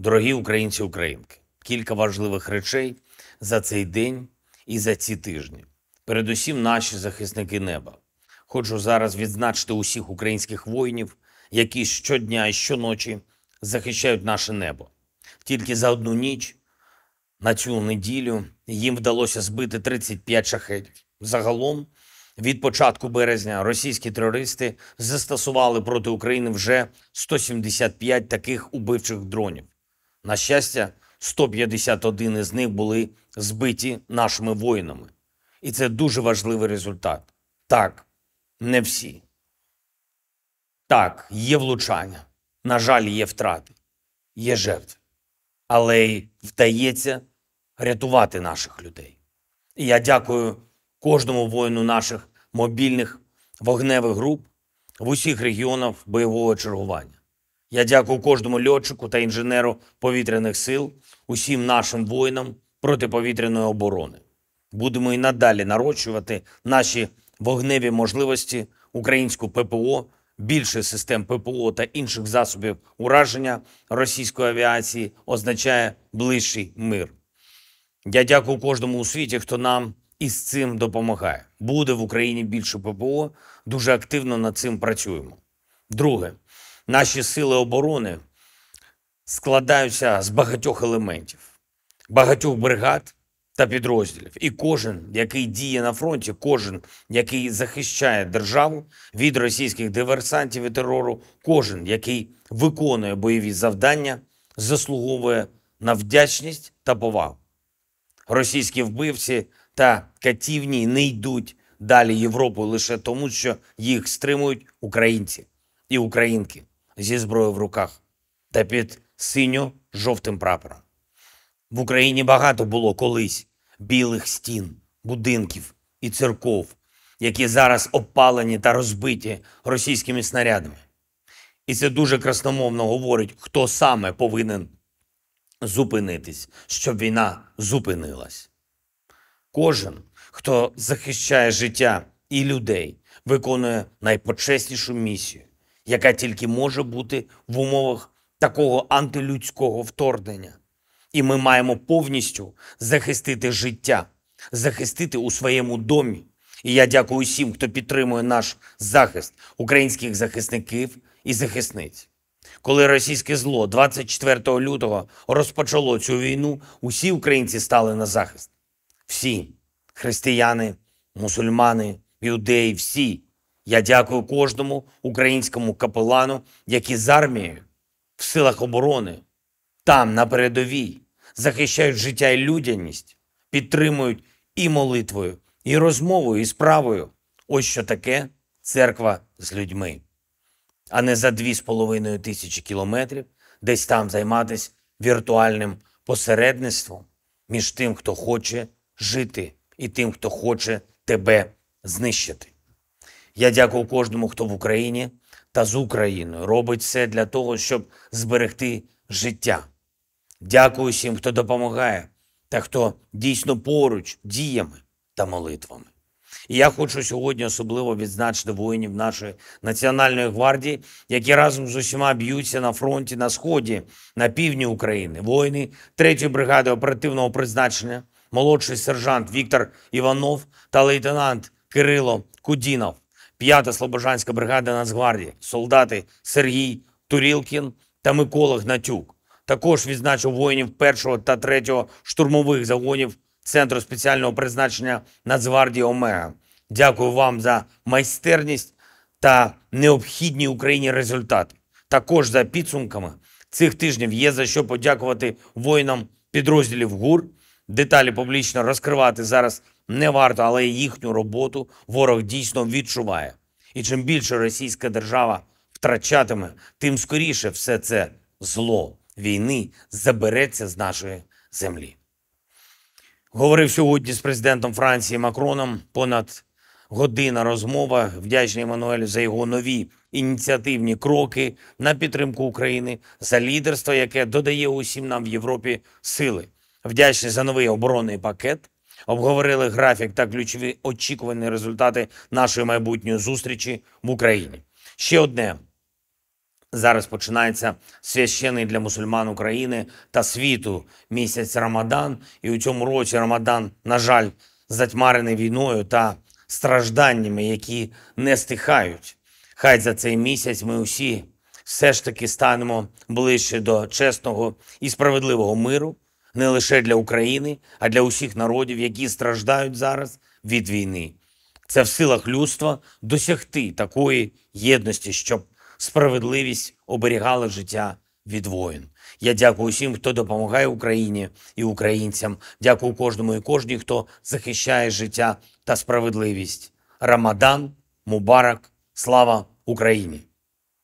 Дорогі українці українки, кілька важливих речей за цей день і за ці тижні. Передусім, наші захисники неба. Хочу зараз відзначити усіх українських воїнів, які щодня і щоночі захищають наше небо. Тільки за одну ніч на цю неділю їм вдалося збити 35 шахетів. Загалом, від початку березня російські терористи застосували проти України вже 175 таких убивчих дронів. На щастя, 151 із них були збиті нашими воїнами. І це дуже важливий результат. Так, не всі. Так, є влучання. На жаль, є втрати, є жертви. Але й вдається рятувати наших людей. І я дякую кожному воїну наших мобільних вогневих груп в усіх регіонах бойового чергування. Я дякую кожному льотчику та інженеру повітряних сил, усім нашим воїнам протиповітряної оборони. Будемо і надалі нарощувати наші вогневі можливості, українську ППО, більше систем ППО та інших засобів ураження російської авіації означає ближчий мир. Я дякую кожному у світі, хто нам із цим допомагає. Буде в Україні більше ППО. Дуже активно над цим працюємо. Друге, наші сили оборони складаються з багатьох елементів, багатьох бригад та підрозділів. І кожен, який діє на фронті, кожен, який захищає державу від російських диверсантів і терору, кожен, який виконує бойові завдання, заслуговує на вдячність та повагу. Російські вбивці та катівні не йдуть далі Європою лише тому, що їх стримують українці і українки зі зброєю в руках та під синьо-жовтим прапором. В Україні багато було колись білих стін, будинків і церков, які зараз обпалені та розбиті російськими снарядами. І це дуже красномовно говорить, хто саме повинен зупинитись, щоб війна зупинилась. Кожен, хто захищає життя і людей, виконує найпочеснішу місію, яка тільки може бути в умовах такого антилюдського вторгнення. І ми маємо повністю захистити життя, захистити у своєму домі. І я дякую всім, хто підтримує наш захист українських захисників і захисниць. Коли російське зло 24 лютого розпочало цю війну, усі українці стали на захист. Всі християни, мусульмани, іудеї, всі. Я дякую кожному українському капелану, які з армією в силах оборони, там, на передовій, захищають життя і людяність, підтримують і молитвою, і розмовою, і справою. Ось що таке церква з людьми а не за дві з половиною тисячі кілометрів, десь там займатися віртуальним посередництвом між тим, хто хоче жити, і тим, хто хоче тебе знищити. Я дякую кожному, хто в Україні та з Україною робить все для того, щоб зберегти життя. Дякую всім, хто допомагає та хто дійсно поруч діями та молитвами. І я хочу сьогодні особливо відзначити воїнів нашої національної гвардії, які разом з усіма б'ються на фронті на сході, на півдні України. Воїни 3-ї бригади оперативного призначення, молодший сержант Віктор Іванов та лейтенант Кирило Кудінов, 5-та Слобожанська бригада Нацгвардії, солдати Сергій Турілкін та Микола Гнатюк. Також відзначив воїнів 1-го та 3-го штурмових загонів Центру спеціального призначення Нацгвардії Омега. Дякую вам за майстерність та необхідні Україні результати. Також за підсумками цих тижнів є за що подякувати воїнам підрозділів ГУР. Деталі публічно розкривати зараз не варто, але їхню роботу ворог дійсно відчуває. І чим більше російська держава втрачатиме, тим скоріше все це зло війни забереться з нашої землі. Говорив сьогодні з президентом Франції Макроном. Понад година розмова. Вдячний Еммануелю за його нові ініціативні кроки на підтримку України, за лідерство, яке додає усім нам в Європі сили. Вдячний за новий оборонний пакет. Обговорили графік та ключові очікувані результати нашої майбутньої зустрічі в Україні. Ще одне Зараз починається священий для мусульман України та світу місяць Рамадан. І у цьому році Рамадан, на жаль, затьмарений війною та стражданнями, які не стихають. Хай за цей місяць ми усі все ж таки станемо ближче до чесного і справедливого миру не лише для України, а для усіх народів, які страждають зараз від війни. Це в силах людства досягти такої єдності, щоб справедливість оберігала життя від воїн. Я дякую усім, хто допомагає Україні і українцям. Дякую кожному і кожній, хто захищає життя та справедливість. Рамадан, Мубарак, слава Україні!